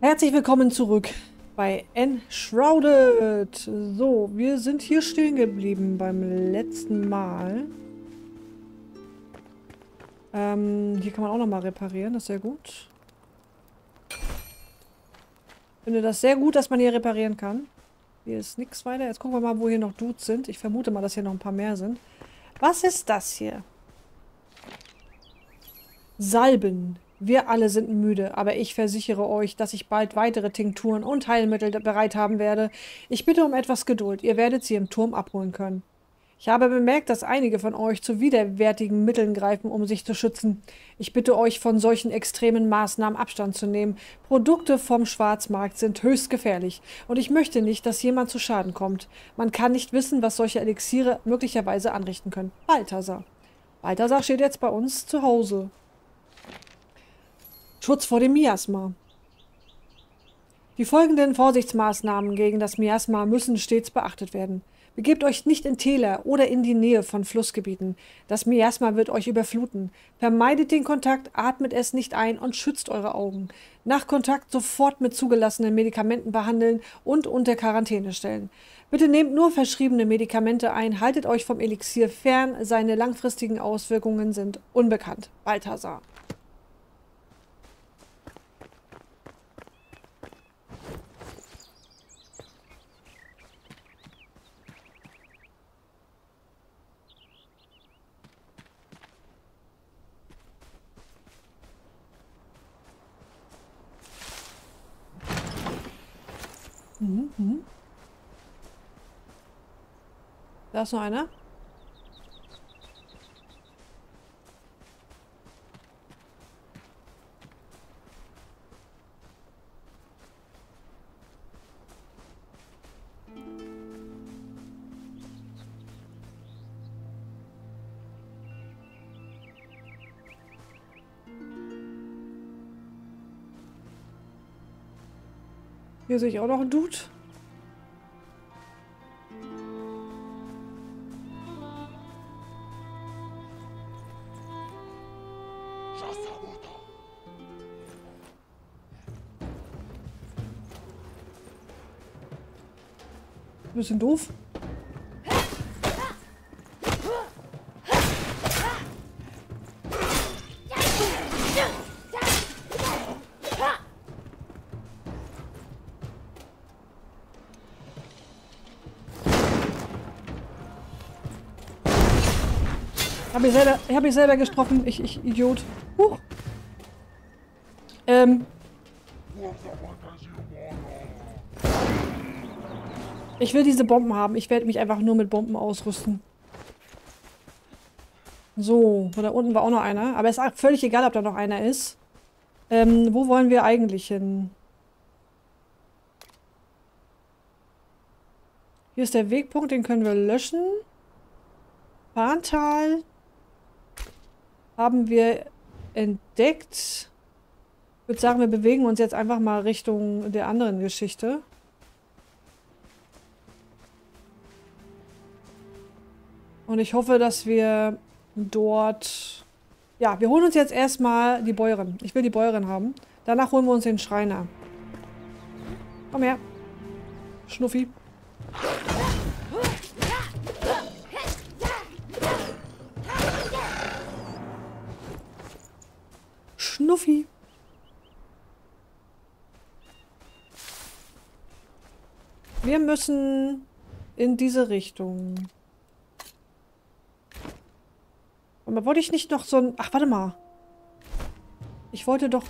Herzlich willkommen zurück bei Enshrouded. So, wir sind hier stehen geblieben beim letzten Mal. Ähm, hier kann man auch nochmal reparieren, das ist sehr gut. Ich finde das sehr gut, dass man hier reparieren kann. Hier ist nichts weiter. Jetzt gucken wir mal, wo hier noch Dudes sind. Ich vermute mal, dass hier noch ein paar mehr sind. Was ist das hier? Salben. Wir alle sind müde, aber ich versichere euch, dass ich bald weitere Tinkturen und Heilmittel bereit haben werde. Ich bitte um etwas Geduld. Ihr werdet sie im Turm abholen können. Ich habe bemerkt, dass einige von euch zu widerwärtigen Mitteln greifen, um sich zu schützen. Ich bitte euch, von solchen extremen Maßnahmen Abstand zu nehmen. Produkte vom Schwarzmarkt sind höchst gefährlich und ich möchte nicht, dass jemand zu Schaden kommt. Man kann nicht wissen, was solche Elixiere möglicherweise anrichten können. Balthasar. Balthasar steht jetzt bei uns zu Hause. Schutz vor dem Miasma. Die folgenden Vorsichtsmaßnahmen gegen das Miasma müssen stets beachtet werden. Begebt euch nicht in Täler oder in die Nähe von Flussgebieten. Das Miasma wird euch überfluten. Vermeidet den Kontakt, atmet es nicht ein und schützt eure Augen. Nach Kontakt sofort mit zugelassenen Medikamenten behandeln und unter Quarantäne stellen. Bitte nehmt nur verschriebene Medikamente ein, haltet euch vom Elixier fern, seine langfristigen Auswirkungen sind unbekannt. Balthasar. Mhm. Da ist noch einer. Hier sehe ich auch noch einen Dude. Bisschen doof. Hab ich selber, hab ich selber getroffen, ich, ich Idiot. Ich will diese Bomben haben. Ich werde mich einfach nur mit Bomben ausrüsten. So, da unten war auch noch einer. Aber es ist völlig egal, ob da noch einer ist. Ähm, wo wollen wir eigentlich hin? Hier ist der Wegpunkt, den können wir löschen. Fahntal haben wir entdeckt. Ich würde sagen, wir bewegen uns jetzt einfach mal Richtung der anderen Geschichte. Und ich hoffe, dass wir dort... Ja, wir holen uns jetzt erstmal die Bäuerin. Ich will die Bäuerin haben. Danach holen wir uns den Schreiner. Komm her. Schnuffi. Schnuffi. Wir müssen in diese Richtung. Aber wollte ich nicht noch so ein... Ach, warte mal. Ich wollte doch...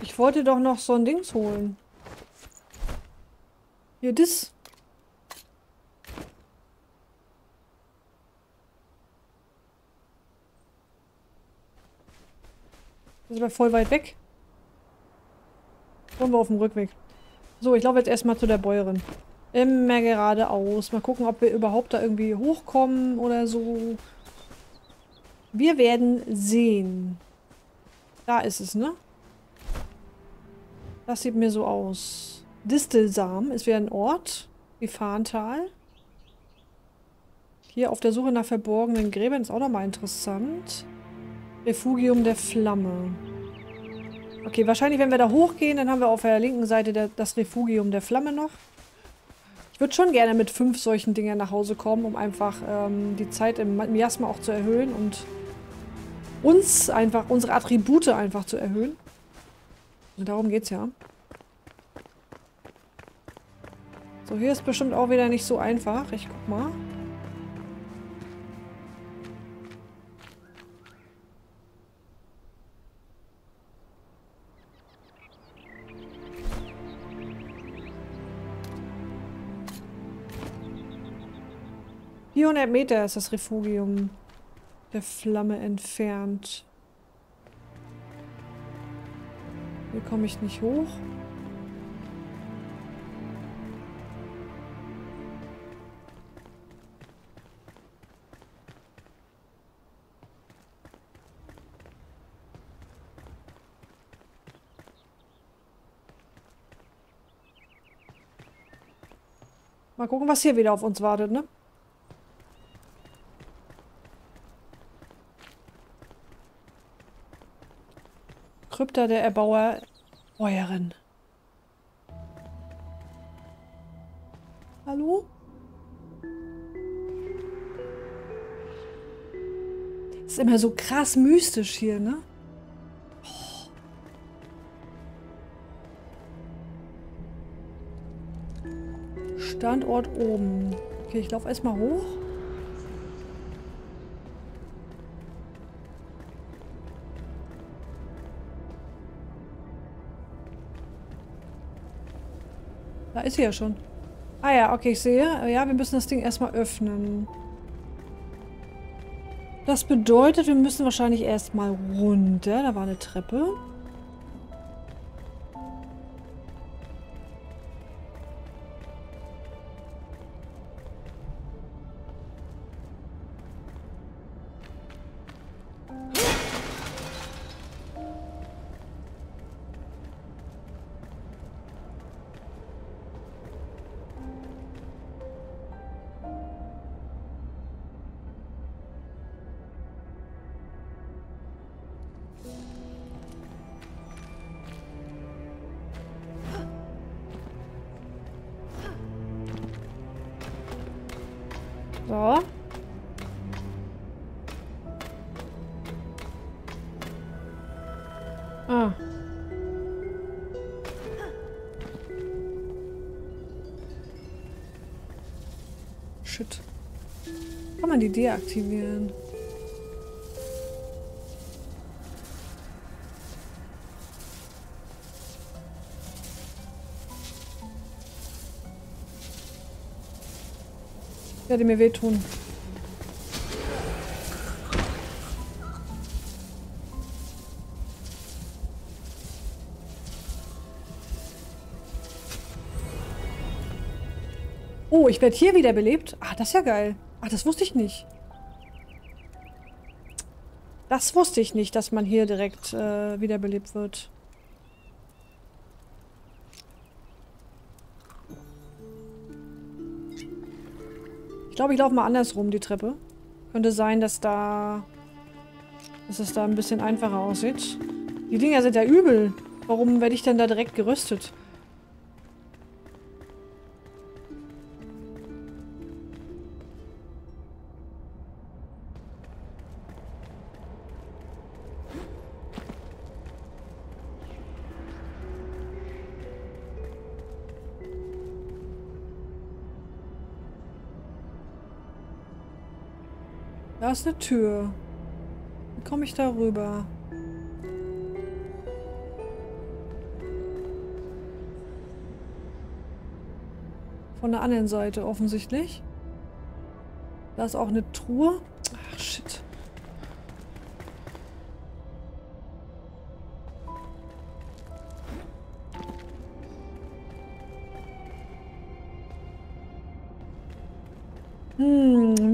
Ich wollte doch noch so ein Dings holen. Hier, das. Das ist aber voll weit weg. Wollen wir auf dem Rückweg. So, ich laufe jetzt erstmal zu der Bäuerin. Immer geradeaus. Mal gucken, ob wir überhaupt da irgendwie hochkommen oder so. Wir werden sehen. Da ist es, ne? Das sieht mir so aus. Distelsam ist wieder ein Ort. Wie Farntal. Hier auf der Suche nach verborgenen Gräbern ist auch nochmal interessant. Refugium der Flamme. Okay, wahrscheinlich, wenn wir da hochgehen, dann haben wir auf der linken Seite der, das Refugium der Flamme noch. Ich würde schon gerne mit fünf solchen Dingern nach Hause kommen, um einfach ähm, die Zeit im Miasma auch zu erhöhen und uns einfach, unsere Attribute einfach zu erhöhen. Und darum geht's ja. So, hier ist bestimmt auch wieder nicht so einfach. Ich guck mal. Vierhundert Meter ist das Refugium der Flamme entfernt. Hier komme ich nicht hoch. Mal gucken, was hier wieder auf uns wartet, ne? Krypta der Erbauer Bäuerin. Hallo? ist immer so krass mystisch hier, ne? Standort oben. Okay, ich laufe erstmal hoch. Ist sie ja schon. Ah ja, okay, ich sehe. Ja, wir müssen das Ding erstmal öffnen. Das bedeutet, wir müssen wahrscheinlich erstmal runter. Da war eine Treppe. So. Ah. Shit. Kann man die deaktivieren? Werde mir wehtun. Oh, ich werde hier wiederbelebt. Ah, das ist ja geil. Ach, das wusste ich nicht. Das wusste ich nicht, dass man hier direkt äh, wiederbelebt wird. Glaube, ich laufe mal andersrum, die Treppe. Könnte sein, dass da... dass es da ein bisschen einfacher aussieht. Die Dinger sind ja übel. Warum werde ich denn da direkt gerüstet? Da ist eine Tür. Wie komme ich da rüber? Von der anderen Seite offensichtlich. Da ist auch eine Truhe. Ach, shit.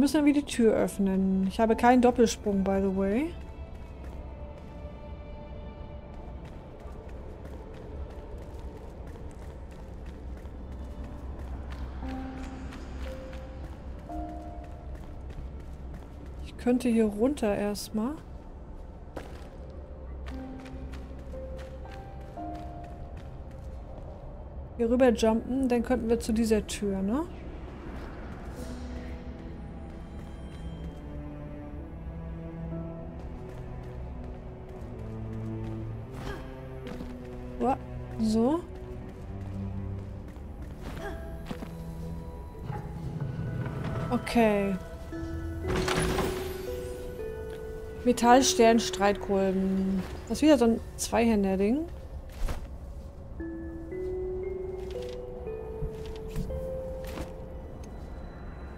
müssen irgendwie die Tür öffnen. Ich habe keinen Doppelsprung, by the way. Ich könnte hier runter erstmal. Hier rüber jumpen, dann könnten wir zu dieser Tür, ne? So. Okay. Metallstern, Streitkolben. Das ist wieder so ein Zweihänder-Ding.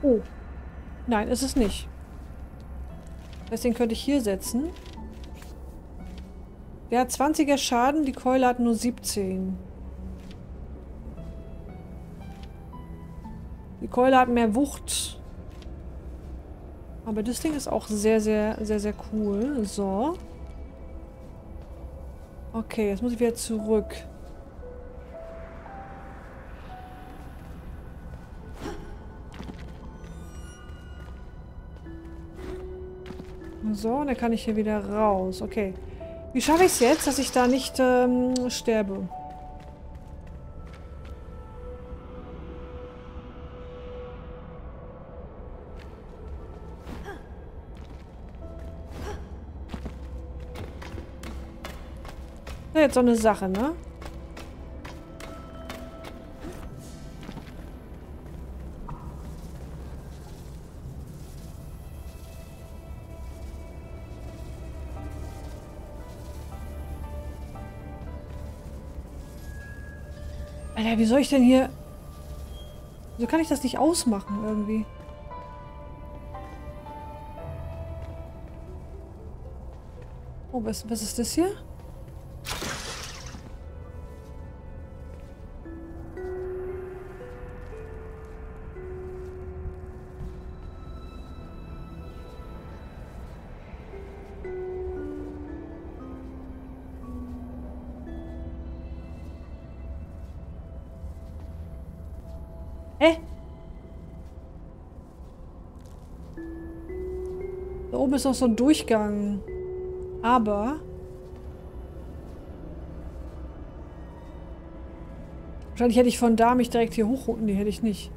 Oh. Nein, ist es nicht. Deswegen könnte ich hier setzen. Der hat 20er Schaden, die Keule hat nur 17. Die Keule hat mehr Wucht. Aber das Ding ist auch sehr, sehr, sehr, sehr cool. So. Okay, jetzt muss ich wieder zurück. So, dann kann ich hier wieder raus. Okay. Wie schaffe ich es jetzt, dass ich da nicht ähm, sterbe? Jetzt so eine Sache, ne? Wie soll ich denn hier... Wieso kann ich das nicht ausmachen irgendwie? Oh, was, was ist das hier? Ist noch so ein Durchgang. Aber... Wahrscheinlich hätte ich von da mich direkt hier hochrouten. Die hätte ich nicht.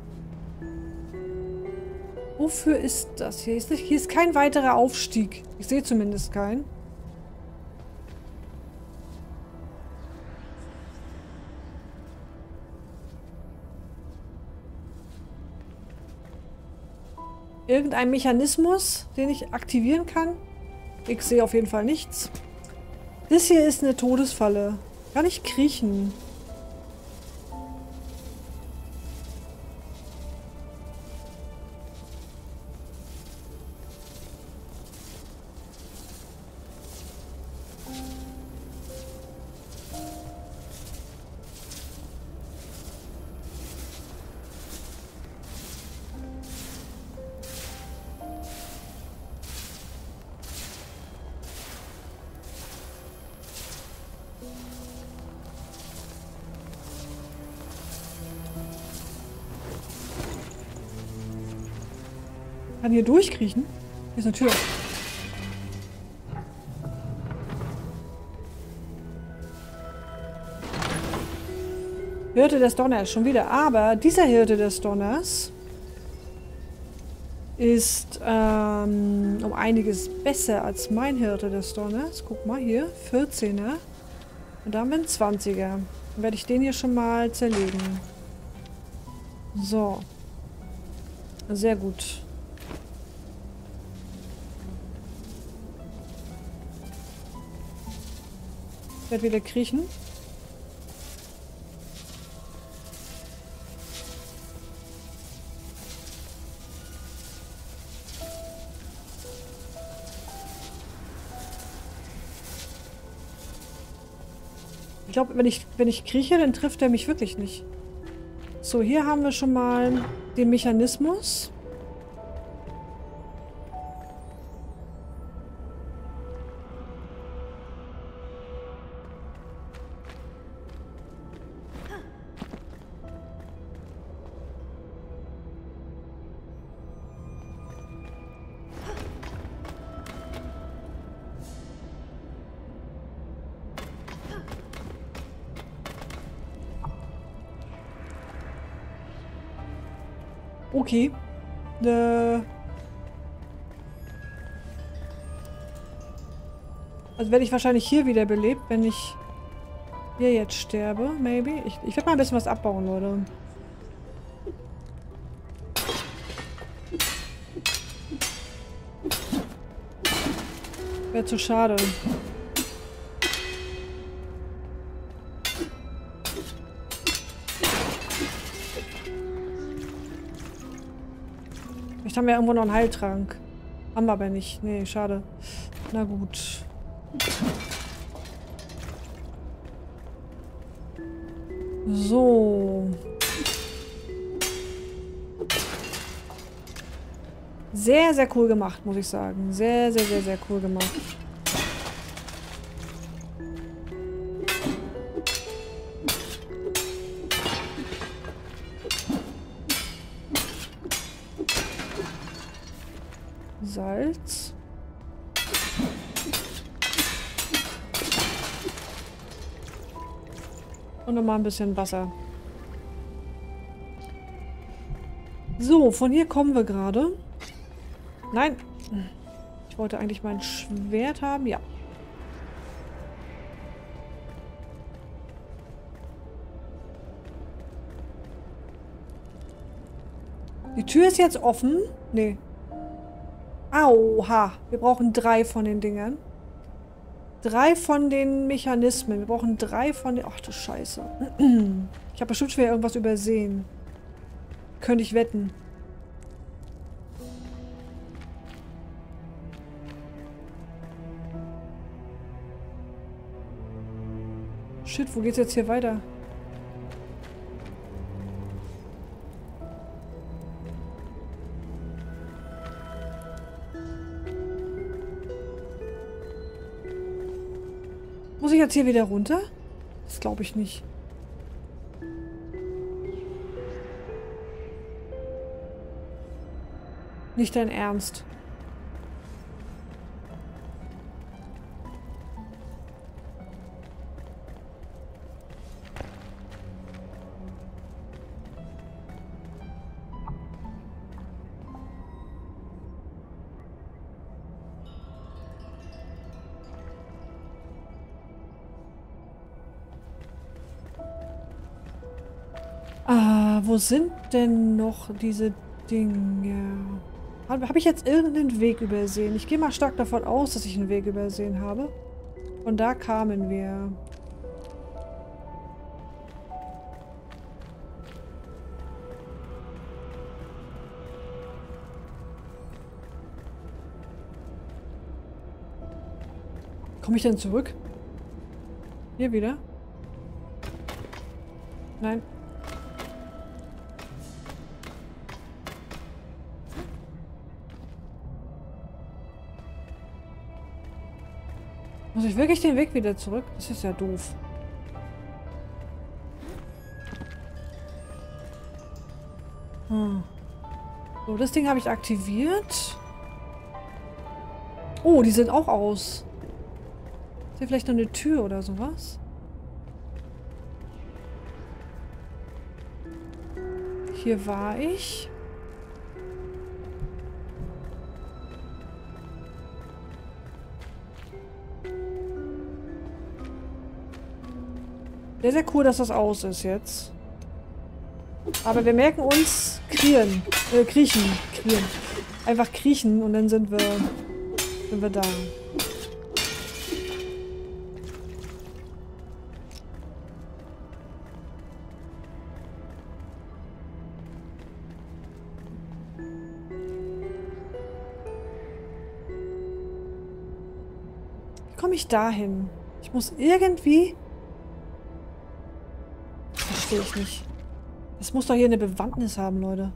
Wofür ist das hier? Ist nicht, hier ist kein weiterer Aufstieg. Ich sehe zumindest keinen. Irgendein Mechanismus, den ich aktivieren kann? Ich sehe auf jeden Fall nichts. Das hier ist eine Todesfalle. Kann ich kriechen? Kann hier durchkriechen? Hier ist eine Tür. Hirte des Donners, schon wieder. Aber dieser Hirte des Donners ist ähm, um einiges besser als mein Hirte des Donners. Guck mal hier, 14er. Und dann bin 20er. Dann werde ich den hier schon mal zerlegen. So. Sehr gut. Werde wieder kriechen. Ich glaube, wenn ich, wenn ich krieche, dann trifft er mich wirklich nicht. So, hier haben wir schon mal den Mechanismus. Okay. Äh. Also werde ich wahrscheinlich hier wiederbelebt, wenn ich hier jetzt sterbe, maybe. Ich, ich werde mal ein bisschen was abbauen, Leute. Wäre zu schade. Vielleicht haben wir irgendwo noch einen Heiltrank. Haben wir aber nicht. Nee, schade. Na gut. So. Sehr, sehr cool gemacht, muss ich sagen. Sehr, sehr, sehr, sehr cool gemacht. Nochmal ein bisschen Wasser. So, von hier kommen wir gerade. Nein. Ich wollte eigentlich mein Schwert haben. Ja. Die Tür ist jetzt offen. Nee. Auha. Wir brauchen drei von den Dingern. Drei von den Mechanismen. Wir brauchen drei von den... Ach du Scheiße. Ich habe bestimmt schwer irgendwas übersehen. Könnte ich wetten. Shit, wo geht's jetzt hier weiter? Jetzt hier wieder runter? Das glaube ich nicht. Nicht dein Ernst. Wo sind denn noch diese Dinge? Habe hab ich jetzt irgendeinen Weg übersehen? Ich gehe mal stark davon aus, dass ich einen Weg übersehen habe. Von da kamen wir. Komme ich denn zurück? Hier wieder? Nein. Ich wirklich den Weg wieder zurück? Das ist ja doof. Hm. So, das Ding habe ich aktiviert. Oh, die sind auch aus. Ist hier vielleicht noch eine Tür oder sowas? Hier war ich. Sehr, sehr cool, dass das aus ist jetzt. Aber wir merken uns krieren. Äh, kriechen. Krieren. Einfach kriechen und dann sind wir, sind wir da. Wie komme ich dahin? Ich muss irgendwie verstehe ich nicht. Das muss doch hier eine Bewandtnis haben, Leute.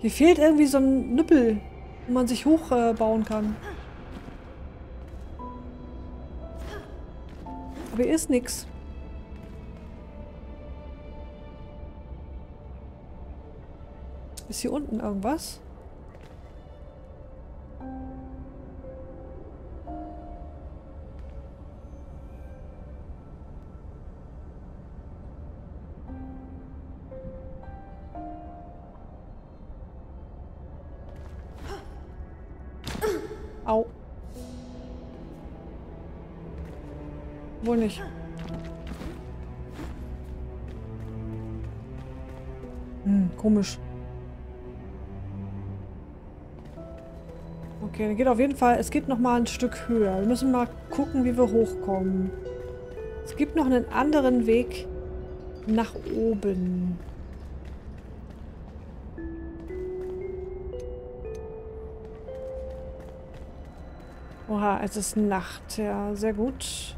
Hier fehlt irgendwie so ein Nüppel, wo man sich hochbauen äh, kann. Aber hier ist nichts. Ist hier unten irgendwas? Okay, geht auf jeden Fall, es geht noch mal ein Stück höher. Wir müssen mal gucken, wie wir hochkommen. Es gibt noch einen anderen Weg nach oben. Oha, es ist Nacht. Ja, sehr gut.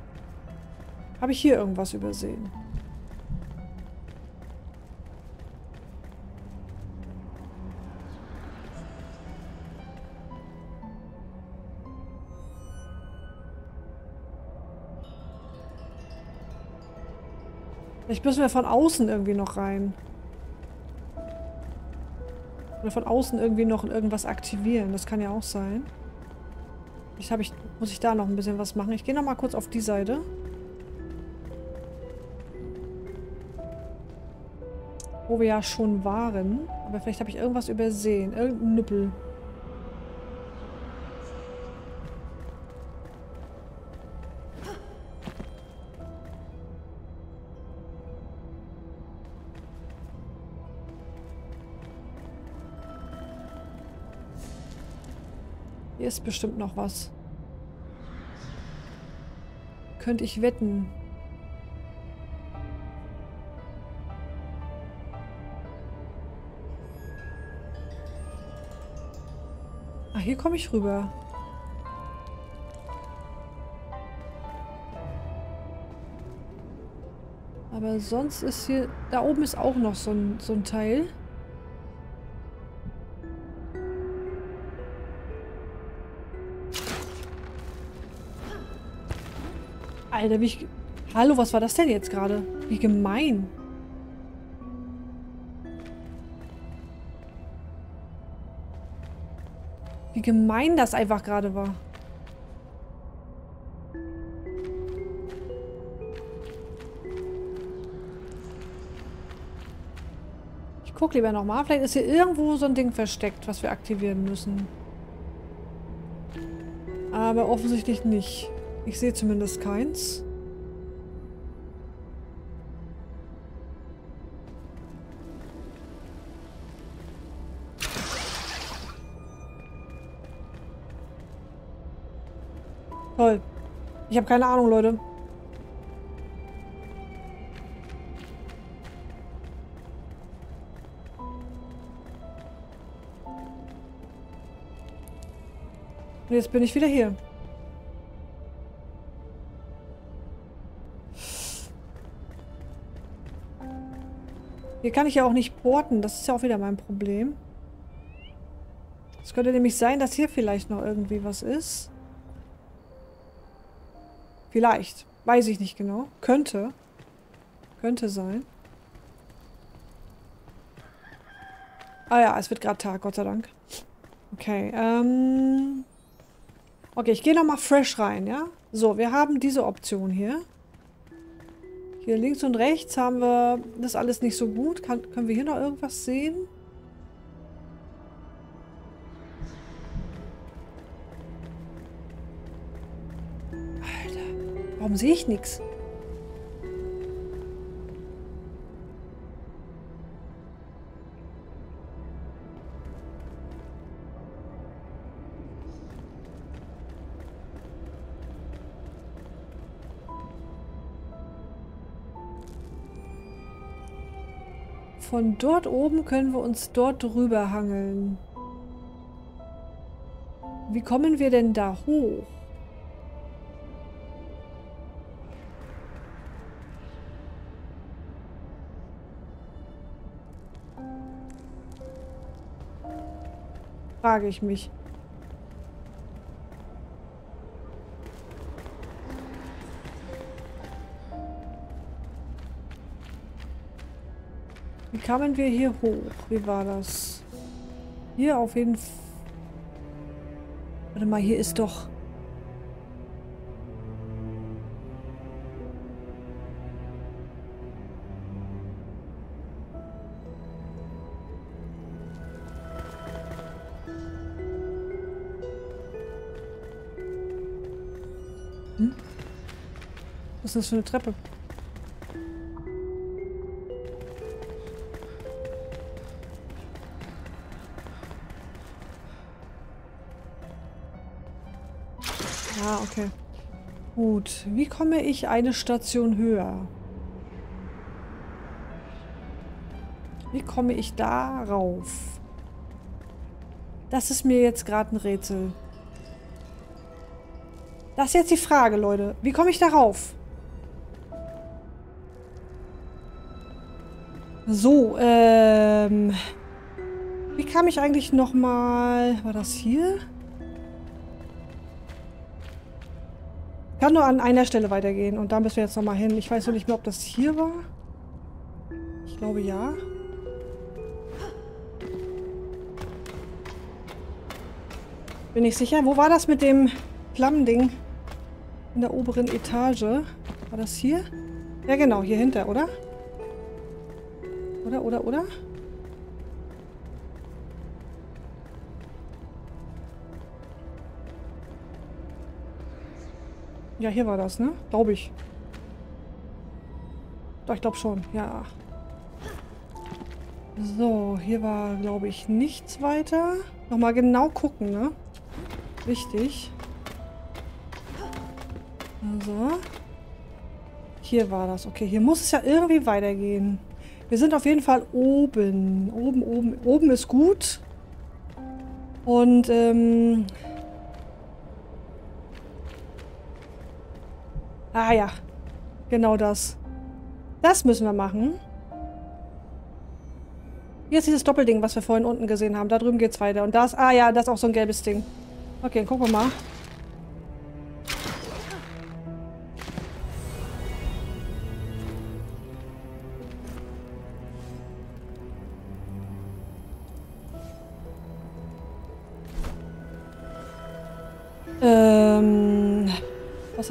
Habe ich hier irgendwas übersehen? Vielleicht müssen wir von außen irgendwie noch rein. Oder von außen irgendwie noch irgendwas aktivieren. Das kann ja auch sein. Vielleicht ich, muss ich da noch ein bisschen was machen. Ich gehe noch mal kurz auf die Seite. Wo wir ja schon waren. Aber vielleicht habe ich irgendwas übersehen. Irgendein Nippel. Hier ist bestimmt noch was. Könnte ich wetten. Ach, hier komme ich rüber. Aber sonst ist hier... Da oben ist auch noch so ein, so ein Teil. Alter, wie ich... Hallo, was war das denn jetzt gerade? Wie gemein. Wie gemein das einfach gerade war. Ich gucke lieber nochmal. Vielleicht ist hier irgendwo so ein Ding versteckt, was wir aktivieren müssen. Aber offensichtlich nicht. Ich sehe zumindest keins. Toll. Ich habe keine Ahnung, Leute. Und jetzt bin ich wieder hier. Hier kann ich ja auch nicht porten. Das ist ja auch wieder mein Problem. Es könnte nämlich sein, dass hier vielleicht noch irgendwie was ist. Vielleicht. Weiß ich nicht genau. Könnte. Könnte sein. Ah ja, es wird gerade Tag, Gott sei Dank. Okay, ähm... Okay, ich gehe nochmal fresh rein, ja? So, wir haben diese Option hier. Hier links und rechts haben wir das alles nicht so gut. Kann, können wir hier noch irgendwas sehen? Alter, warum sehe ich nichts? Von dort oben können wir uns dort drüber hangeln. Wie kommen wir denn da hoch? Frage ich mich. Kamen wir hier hoch? Wie war das? Hier auf jeden Fall... Warte mal, hier ist doch... Hm? Was ist das für eine Treppe? Gut. Wie komme ich eine Station höher? Wie komme ich da rauf? Das ist mir jetzt gerade ein Rätsel. Das ist jetzt die Frage, Leute. Wie komme ich da rauf? So, ähm... Wie kam ich eigentlich nochmal... War das hier? Kann nur an einer Stelle weitergehen und da müssen wir jetzt nochmal hin. Ich weiß noch nicht mehr, ob das hier war. Ich glaube ja. Bin ich sicher. Wo war das mit dem Flammending? In der oberen Etage. War das hier? Ja genau, hier hinter, oder? Oder, oder, oder? Ja, hier war das, ne? Glaube ich. Doch, ich glaube schon, ja. So, hier war, glaube ich, nichts weiter. Nochmal genau gucken, ne? Wichtig. Also. Hier war das. Okay, hier muss es ja irgendwie weitergehen. Wir sind auf jeden Fall oben. Oben, oben. Oben ist gut. Und, ähm... Ah ja. Genau das. Das müssen wir machen. Hier ist dieses Doppelding, was wir vorhin unten gesehen haben. Da drüben geht's weiter. Und das... Ah ja, das ist auch so ein gelbes Ding. Okay, dann gucken wir mal.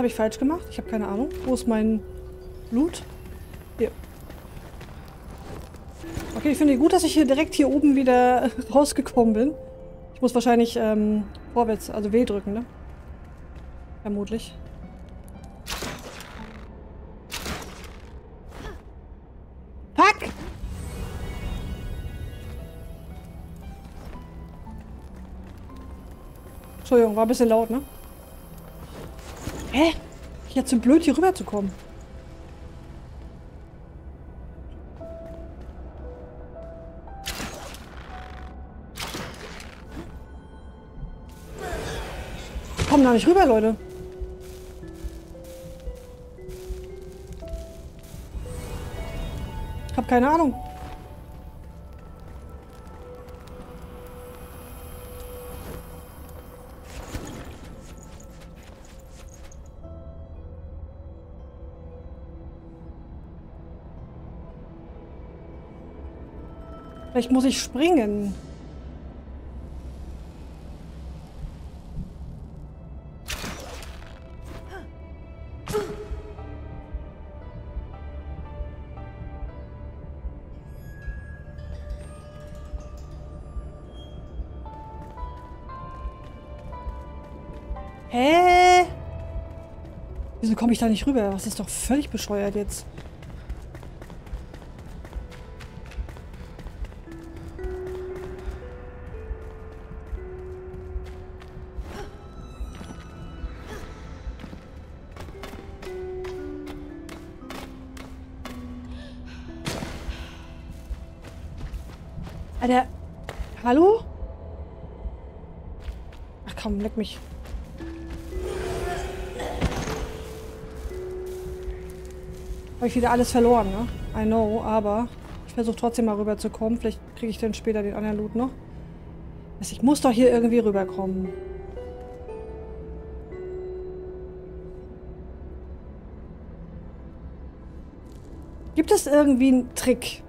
Ich falsch gemacht? Ich habe keine Ahnung. Wo ist mein Blut? Hier. Okay, ich finde gut, dass ich hier direkt hier oben wieder rausgekommen bin. Ich muss wahrscheinlich ähm, vorwärts, also W drücken, ne? Vermutlich. Fuck! Entschuldigung, war ein bisschen laut, ne? Hä? Ich jetzt zu blöd, hier rüber zu kommen. Kommen da nicht rüber, Leute. Hab keine Ahnung. Vielleicht muss ich springen. Hä? Wieso komme ich da nicht rüber? Was ist doch völlig bescheuert jetzt. Hallo? Ach komm, leck mich. Habe ich wieder alles verloren, ne? I know, aber ich versuche trotzdem mal rüberzukommen. Vielleicht kriege ich dann später den anderen Loot noch. Also ich muss doch hier irgendwie rüberkommen. Gibt es irgendwie einen Trick?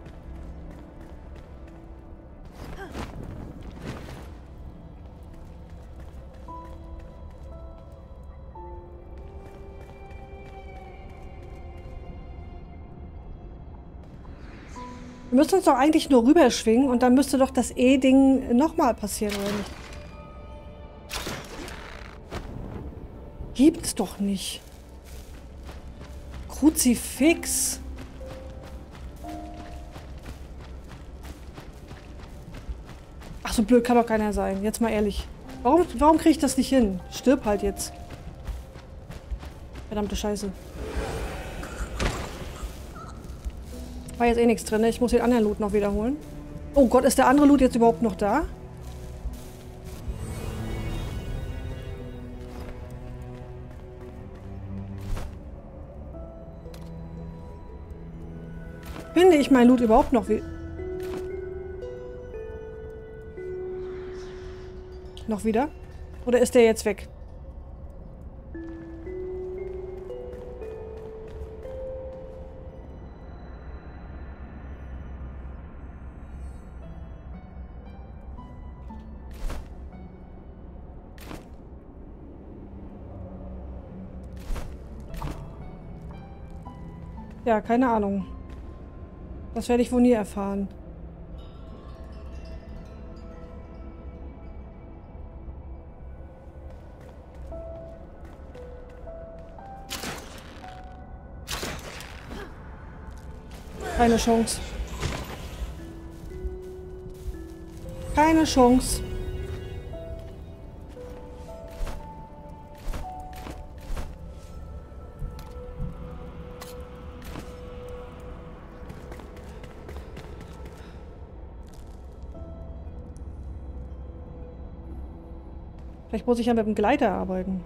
Wir müssen uns doch eigentlich nur rüberschwingen und dann müsste doch das E-Ding nochmal passieren, oder nicht? Gibt's doch nicht. Kruzifix. Ach, so blöd kann doch keiner sein. Jetzt mal ehrlich. Warum, warum kriege ich das nicht hin? Stirb halt jetzt. Verdammte Scheiße. War jetzt eh nichts drin. Ne? Ich muss den anderen Loot noch wiederholen. Oh Gott, ist der andere Loot jetzt überhaupt noch da? Finde ich mein Loot überhaupt noch wie... Noch wieder? Oder ist der jetzt weg? Ja, keine Ahnung. Das werde ich wohl nie erfahren. Keine Chance. Keine Chance. Muss ich ja mit dem Gleiter arbeiten.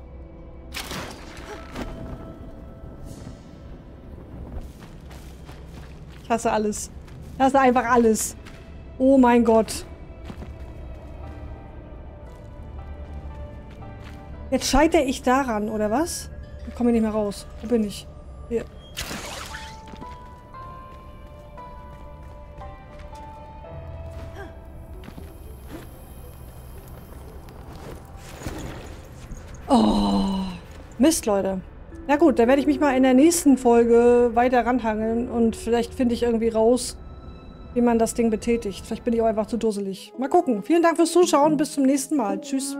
Ich hasse alles. Ich hasse einfach alles. Oh mein Gott. Jetzt scheitere ich daran, oder was? Ich komme nicht mehr raus. Wo bin ich? Hier. Mist, Leute. Na gut, dann werde ich mich mal in der nächsten Folge weiter ranhangeln und vielleicht finde ich irgendwie raus, wie man das Ding betätigt. Vielleicht bin ich auch einfach zu dusselig. Mal gucken. Vielen Dank fürs Zuschauen. Bis zum nächsten Mal. Tschüss.